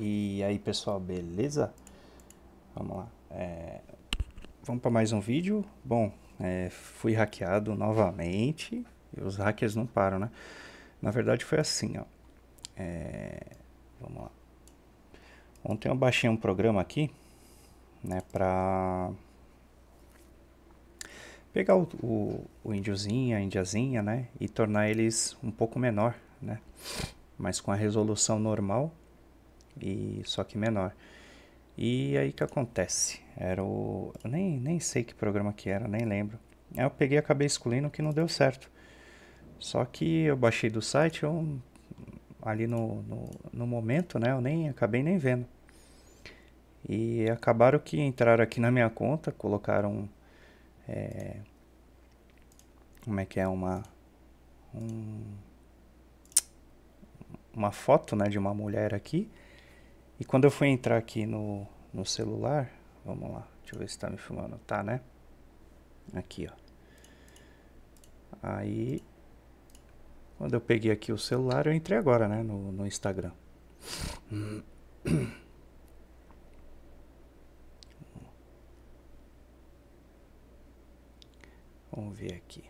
E aí pessoal, beleza? Vamos lá. É, Vamos para mais um vídeo. Bom, é, fui hackeado novamente. E os hackers não param, né? Na verdade foi assim, ó. É, vamos lá. Ontem eu baixei um programa aqui, né, pra pegar o, o, o índiozinho, a indiazinha, né, e tornar eles um pouco menor, né, mas com a resolução normal e só que menor. E aí que acontece? Era o. Nem, nem sei que programa que era, nem lembro. Aí eu peguei e acabei excluindo que não deu certo. Só que eu baixei do site, eu, ali no, no, no momento, né? Eu nem acabei nem vendo. E acabaram que entraram aqui na minha conta, colocaram. É, como é que é? Uma. Um, uma foto né, de uma mulher aqui. E quando eu fui entrar aqui no, no celular, vamos lá, deixa eu ver se está me filmando. Tá, né? Aqui, ó. Aí, quando eu peguei aqui o celular, eu entrei agora, né, no, no Instagram. Vamos ver aqui.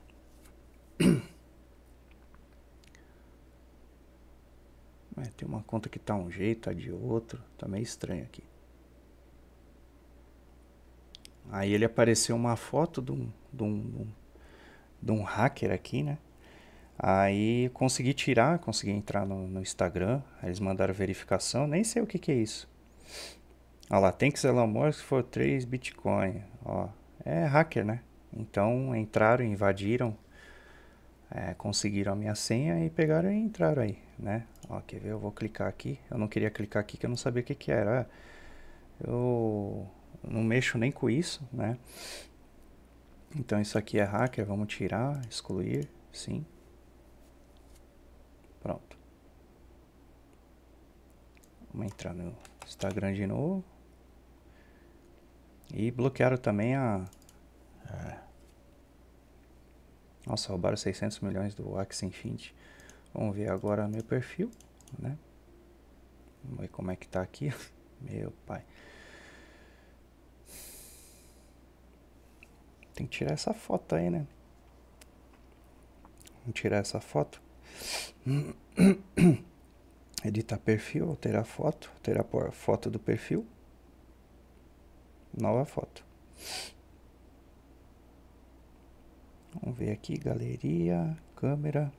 Tem uma conta que tá um jeito, a de outro. Tá meio estranho aqui. Aí ele apareceu uma foto de um, de um, de um hacker aqui, né? Aí consegui tirar, consegui entrar no, no Instagram. Aí eles mandaram verificação, nem sei o que, que é isso. Olha lá, tem que amor se for 3 Bitcoin. Ó, é hacker, né? Então entraram, invadiram, é, conseguiram a minha senha e pegaram e entraram aí, né? Ó, quer ver? Eu vou clicar aqui. Eu não queria clicar aqui que eu não sabia o que, que era. Eu não mexo nem com isso, né? Então isso aqui é hacker, vamos tirar, excluir, sim. Pronto. Vamos entrar no Instagram de novo. E bloquearam também a... É. Nossa, roubaram 600 milhões do Axie Infinity. Vamos ver agora meu perfil, né? Vamos ver como é que tá aqui. Meu pai. Tem que tirar essa foto aí, né? Vamos tirar essa foto. Editar perfil, alterar foto, alterar foto do perfil. Nova foto. Vamos ver aqui, galeria, câmera.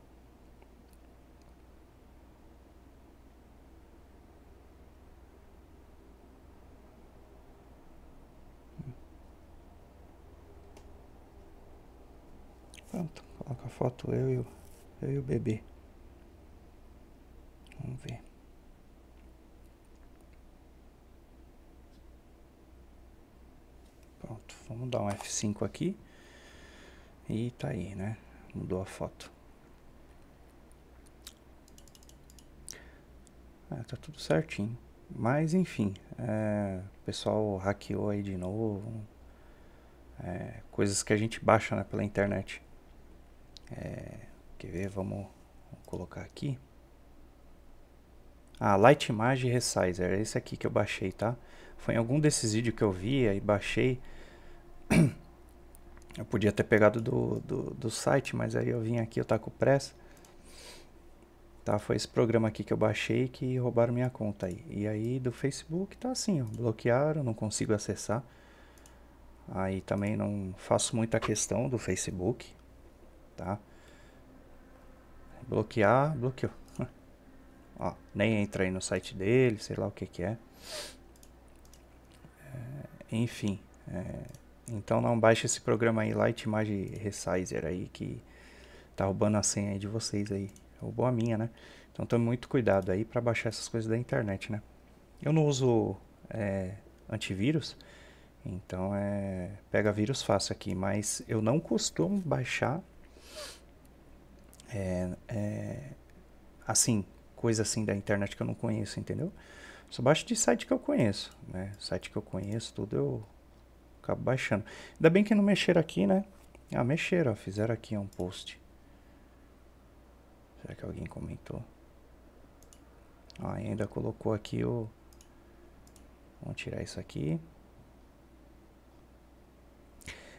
Pronto, coloca a foto eu e o, eu e o bebê. Vamos ver. Pronto, vamos dar um F5 aqui. E tá aí, né? Mudou a foto. É, tá tudo certinho. Mas enfim, é, o pessoal hackeou aí de novo. É, coisas que a gente baixa né, pela internet. É, quer ver? Vamos, vamos, colocar aqui. Ah, Light Image Resizer. É esse aqui que eu baixei, tá? Foi em algum desses vídeos que eu vi e baixei. Eu podia ter pegado do, do, do, site, mas aí eu vim aqui, eu tá com pressa. Tá, foi esse programa aqui que eu baixei que roubaram minha conta aí. E aí do Facebook tá assim, ó, bloquearam, não consigo acessar. Aí também não faço muita questão do Facebook tá? Bloquear, bloqueou. Ó, nem entra aí no site dele, sei lá o que que é. é enfim, é, então não baixe esse programa aí, Light Image Resizer aí, que tá roubando a senha aí de vocês aí. Roubou a minha, né? Então tome muito cuidado aí para baixar essas coisas da internet, né? Eu não uso é, antivírus, então é pega vírus fácil aqui, mas eu não costumo baixar é, é, assim, coisa assim da internet que eu não conheço, entendeu? Só baixo de site que eu conheço, né? Site que eu conheço, tudo eu acabo baixando. Ainda bem que não mexeram aqui, né? Ah, mexeram, fizeram aqui um post. Será que alguém comentou? Ah, ainda colocou aqui o Vamos tirar isso aqui.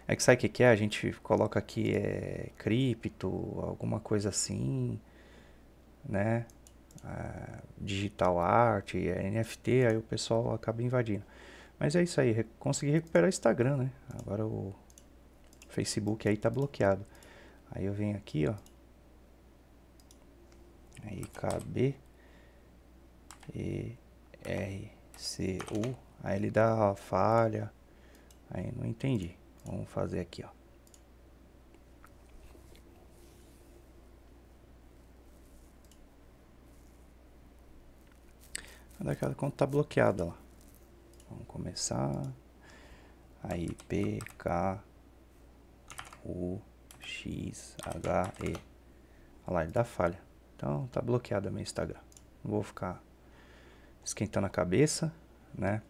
É que sabe o que, é? A gente coloca aqui é, cripto, alguma coisa assim, né? Ah, digital art, NFT, aí o pessoal acaba invadindo. Mas é isso aí, consegui recuperar o Instagram, né? Agora o Facebook aí tá bloqueado. Aí eu venho aqui, ó. Aí KB E R C U. Aí ele dá falha. Aí não entendi. Vamos fazer aqui, ó. Daquela conta tá bloqueada lá. Vamos começar. Aí P K U X H E. Olha lá, ele dá falha. Então tá bloqueado meu Instagram. Não vou ficar esquentando a cabeça, né?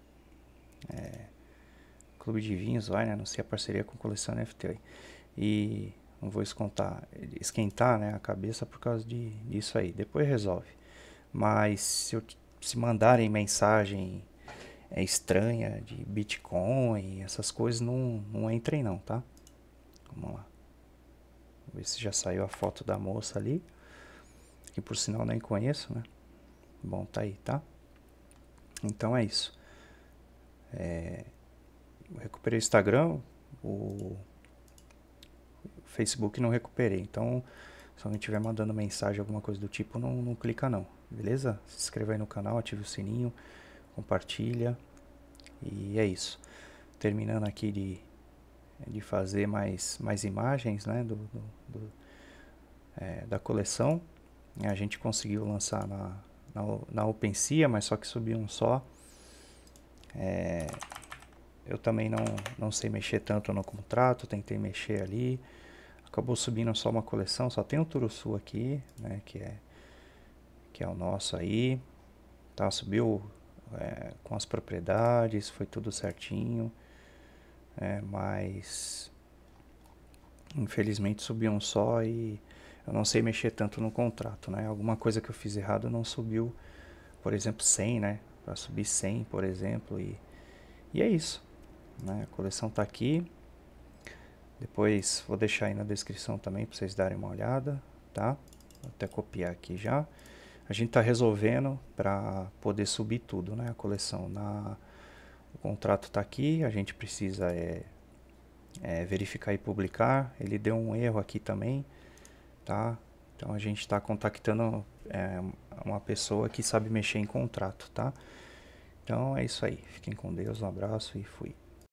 É, Clube de Vinhos vai né, anunciar parceria com coleção NFT. E não vou escontar, esquentar né, a cabeça por causa de, disso aí. Depois resolve. Mas se, eu, se mandarem mensagem é, estranha de Bitcoin, essas coisas, não, não entrem não, tá? Vamos lá. Vamos ver se já saiu a foto da moça ali. Que por sinal nem conheço, né? Bom, tá aí, tá? Então é isso. É, recuperei o Instagram, o Facebook não recuperei. Então, se alguém estiver mandando mensagem, alguma coisa do tipo, não, não clica não, beleza? Se inscreva aí no canal, ative o sininho, compartilha. E é isso. Terminando aqui de, de fazer mais, mais imagens né, do, do, do é, da coleção. A gente conseguiu lançar na, na, na OpenSea, mas só que subiu um só. É, eu também não, não sei mexer tanto no contrato, tentei mexer ali. Acabou subindo só uma coleção, só tem o Turuçu aqui, né, que é que é o nosso aí. Tá, subiu é, com as propriedades, foi tudo certinho. É, mas infelizmente subiu um só e eu não sei mexer tanto no contrato, né? Alguma coisa que eu fiz errado não subiu, por exemplo, 100, né? Para subir 100, por exemplo, e, e é isso. Né? A coleção está aqui. Depois vou deixar aí na descrição também para vocês darem uma olhada, tá? Vou até copiar aqui já. A gente está resolvendo para poder subir tudo, né? A coleção na o contrato está aqui, a gente precisa é, é, verificar e publicar. Ele deu um erro aqui também, tá? Então a gente está contactando é, uma pessoa que sabe mexer em contrato, tá? Então é isso aí. Fiquem com Deus, um abraço e fui.